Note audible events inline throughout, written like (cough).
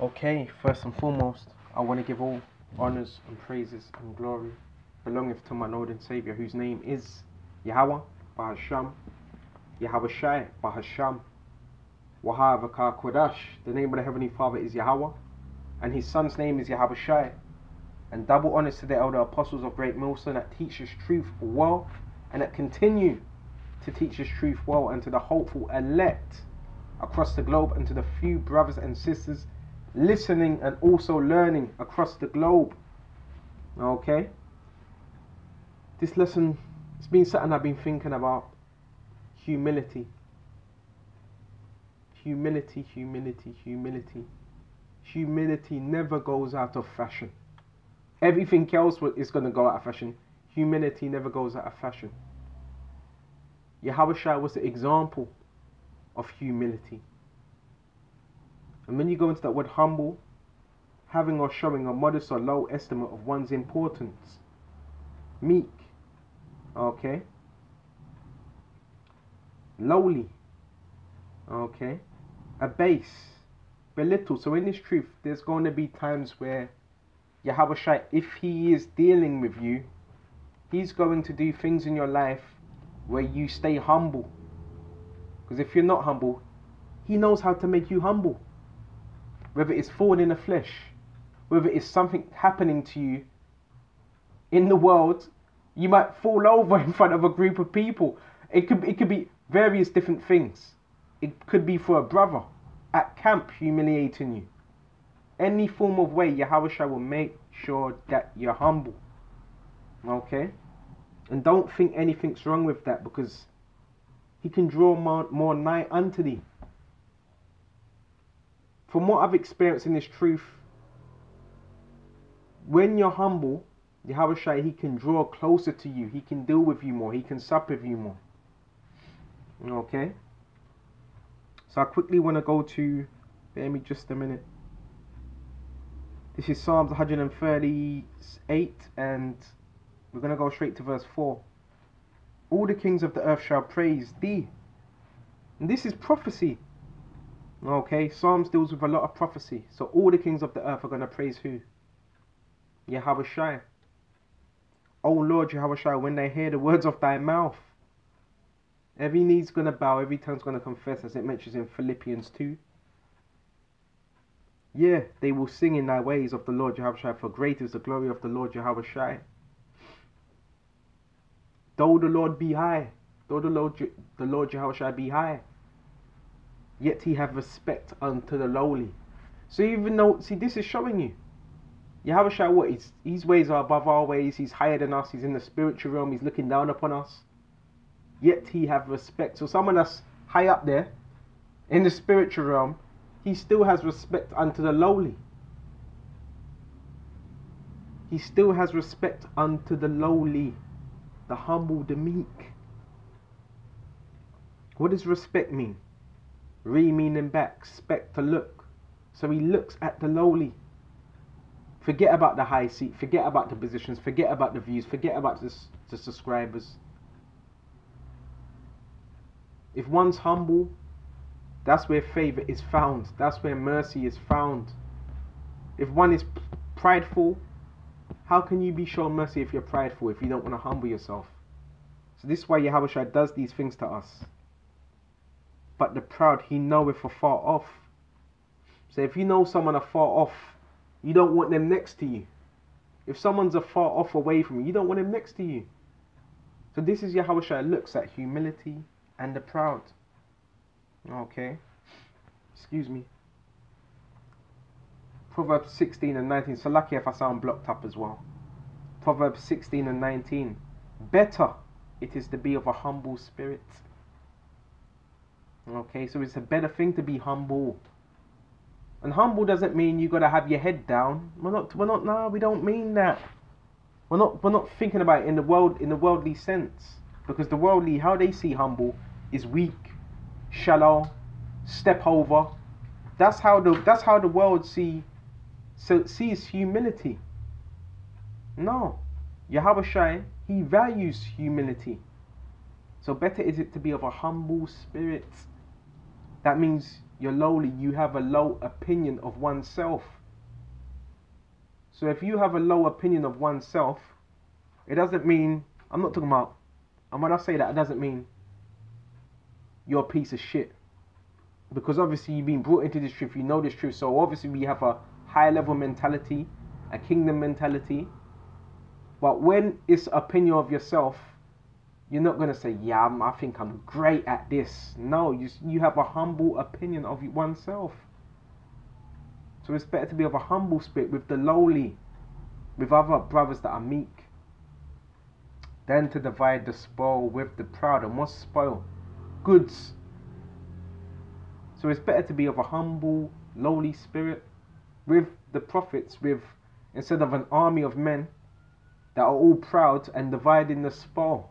Okay, first and foremost, I want to give all honors and praises and glory belongeth to my Lord and Savior, whose name is Yahweh, Bahasham, Yahweh Shai, Bahasham, Wahavaka Kodash. The name of the Heavenly Father is Yahweh, and his son's name is Yahweh Shai. And double honors to the elder apostles of Great Millstone that teach us truth well and that continue to teach us truth well, and to the hopeful elect across the globe, and to the few brothers and sisters listening and also learning across the globe. Okay? This lesson, it's been something I've been thinking about. Humility. Humility, humility, humility. Humility never goes out of fashion. Everything else is going to go out of fashion. Humility never goes out of fashion. Yahweh was the example of humility. And when you go into that word humble, having or showing a modest or low estimate of one's importance. Meek. Okay. Lowly. Okay. Abase. Belittle. So in this truth, there's going to be times where Yahweh Shai, if he is dealing with you, he's going to do things in your life where you stay humble. Because if you're not humble, he knows how to make you humble. Whether it's falling in the flesh, whether it's something happening to you in the world, you might fall over (laughs) in front of a group of people. It could it could be various different things. It could be for a brother at camp humiliating you any form of way, Yahweh will make sure that you're humble. Okay? And don't think anything's wrong with that because He can draw more, more nigh unto thee. From what I've experienced in this truth, when you're humble, Yahweh Shai, He can draw closer to you. He can deal with you more. He can sup with you more. Okay? So I quickly want to go to, bear me just a minute. This is Psalms 138, and we're going to go straight to verse 4. All the kings of the earth shall praise thee. And this is prophecy. Okay, Psalms deals with a lot of prophecy. So all the kings of the earth are going to praise who? Yahweh Shai. Oh Lord Yahweh Shai, when they hear the words of thy mouth, every knee's going to bow, every tongue's going to confess, as it mentions in Philippians 2. Yeah, they will sing in thy ways of the Lord Jehovah for great is the glory of the Lord Jehovah Shai. Though the Lord be high, though the Lord the Lord Jehovah be high, yet he have respect unto the lowly. So even though see this is showing you. Yahweh Shai what his, his ways are above our ways, he's higher than us, he's in the spiritual realm, he's looking down upon us. Yet he have respect. So someone that's high up there in the spiritual realm he still has respect unto the lowly. He still has respect unto the lowly, the humble, the meek. What does respect mean? Re meaning back, spect to look. So he looks at the lowly. Forget about the high seat, forget about the positions, forget about the views, forget about the, the subscribers. If one's humble, that's where favor is found. That's where mercy is found. If one is prideful, how can you be shown mercy if you're prideful, if you don't want to humble yourself? So this is why Yahweh does these things to us. But the proud, he knoweth afar off. So if you know someone afar off, you don't want them next to you. If someone's afar off away from you, you don't want them next to you. So this is Yahweh looks at humility and the proud. Okay. Excuse me. Proverbs 16 and 19. So lucky if I sound blocked up as well. Proverbs 16 and 19. Better it is to be of a humble spirit. Okay, so it's a better thing to be humble. And humble doesn't mean you gotta have your head down. We're not we're not no, we don't mean that. We're not we're not thinking about it in the world in the worldly sense. Because the worldly how they see humble is weak shallow, step over. That's how the that's how the world see so sees humility. No. Yahweh Shai, he values humility. So better is it to be of a humble spirit. That means you're lowly, you have a low opinion of oneself. So if you have a low opinion of oneself, it doesn't mean I'm not talking about and when I say that it doesn't mean you're a piece of shit. Because obviously you've been brought into this truth, you know this truth. So obviously we have a high level mentality, a kingdom mentality. But when it's opinion of yourself, you're not gonna say, "Yeah, I'm, i think I'm great at this." No, you you have a humble opinion of oneself. So it's better to be of a humble spirit with the lowly, with other brothers that are meek, than to divide the spoil with the proud. And what's spoil? Goods. So it's better to be of a humble, lowly spirit with the prophets, with instead of an army of men that are all proud and dividing the spoil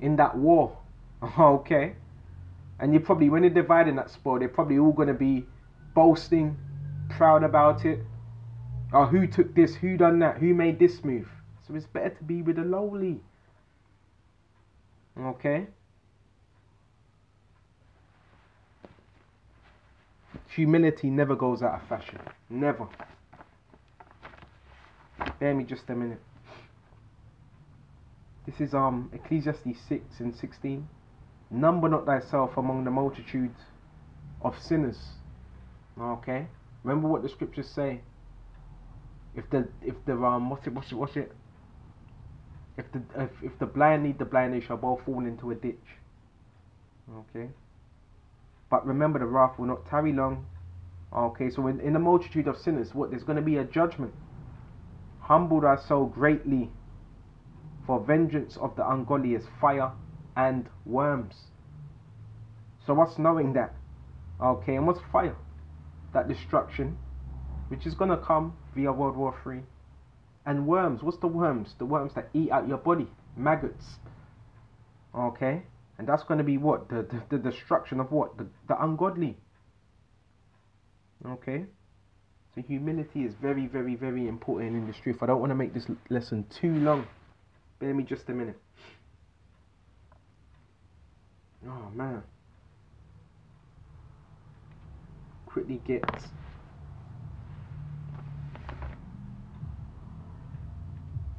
in that war. (laughs) okay? And you probably, when they're dividing that spoil, they're probably all going to be boasting, proud about it. Oh, who took this? Who done that? Who made this move? So it's better to be with the lowly. Okay? Humility never goes out of fashion. Never. Bear me just a minute. This is um Ecclesiasticus 6 and 16. Number not thyself among the multitude of sinners. Okay? Remember what the scriptures say. If the if the um what's it what's it what's it if the if, if the blind lead the blind they shall both fall into a ditch. Okay. But remember the wrath will not tarry long. Okay, so in, in the multitude of sinners, what there's gonna be a judgment. Humble thyself greatly for vengeance of the ungodly is fire and worms. So what's knowing that? Okay, and what's fire? That destruction, which is gonna come via World War Three. And worms, what's the worms? The worms that eat out your body, maggots. Okay, and that's gonna be what? The the, the destruction of what? The the ungodly. Okay. So humility is very, very, very important in this truth. I don't want to make this lesson too long. Bear me just a minute. Oh man. Quickly get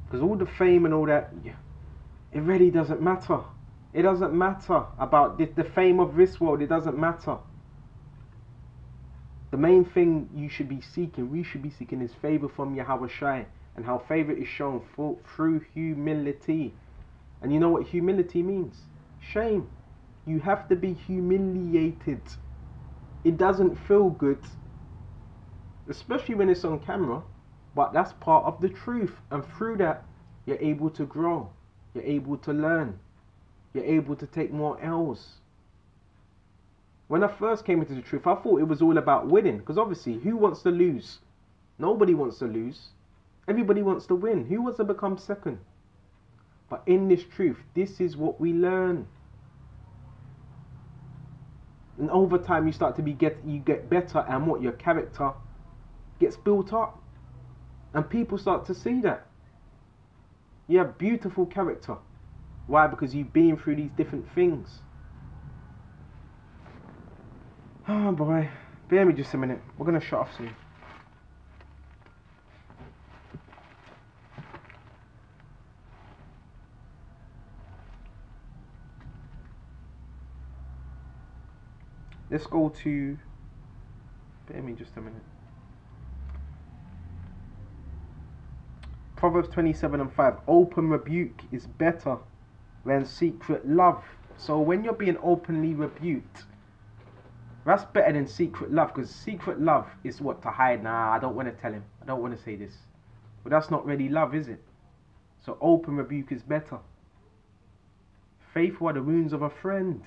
because all the fame and all that it really doesn't matter. It doesn't matter about the, the fame of this world. It doesn't matter. The main thing you should be seeking we should be seeking is favor from Yahweh Shai and how favor is shown for, through humility. And you know what humility means? Shame. You have to be humiliated. It doesn't feel good, especially when it's on camera, but that's part of the truth. And through that, you're able to grow, you're able to learn, you're able to take more L's. When I first came into the truth, I thought it was all about winning, because obviously, who wants to lose? Nobody wants to lose. Everybody wants to win. Who wants to become second? But in this truth, this is what we learn. And over time, you start to be get you get better, and what your character gets built up, and people start to see that. You have beautiful character. Why? Because you've been through these different things. Oh (sighs) boy, bear me just a minute. We're gonna shut off soon. Let's go to. Bear me just a minute. Proverbs 27 and 5. Open rebuke is better than secret love. So when you're being openly rebuked, that's better than secret love because secret love is what to hide. Nah, I don't want to tell him. I don't want to say this. But that's not really love, is it? So open rebuke is better. Faithful are the wounds of a friend.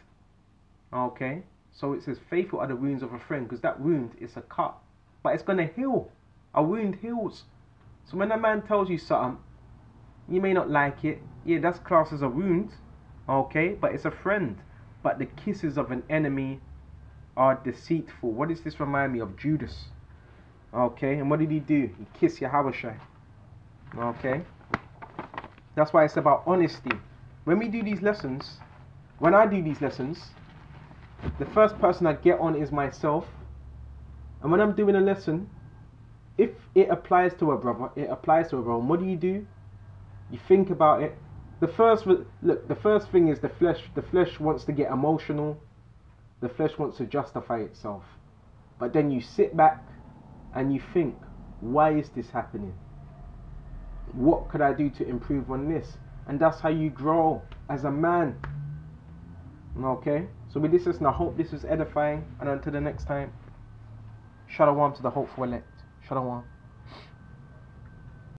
Okay. So it says, faithful are the wounds of a friend, because that wound is a cut. But it's going to heal. A wound heals. So when a man tells you something, you may not like it. Yeah, that's classed as a wound. Okay, but it's a friend. But the kisses of an enemy are deceitful. What does this remind me of? Judas. Okay, and what did he do? He kissed Yahweh Okay, that's why it's about honesty. When we do these lessons, when I do these lessons, the first person I get on is myself. And when I'm doing a lesson, if it applies to a brother, it applies to a brother. And what do you do? You think about it. The first look, the first thing is the flesh. The flesh wants to get emotional. The flesh wants to justify itself. But then you sit back and you think, why is this happening? What could I do to improve on this? And that's how you grow as a man. Okay? So with this, I hope this was edifying. And until the next time, shout Shalom to the hopeful elect. Shout Shalom.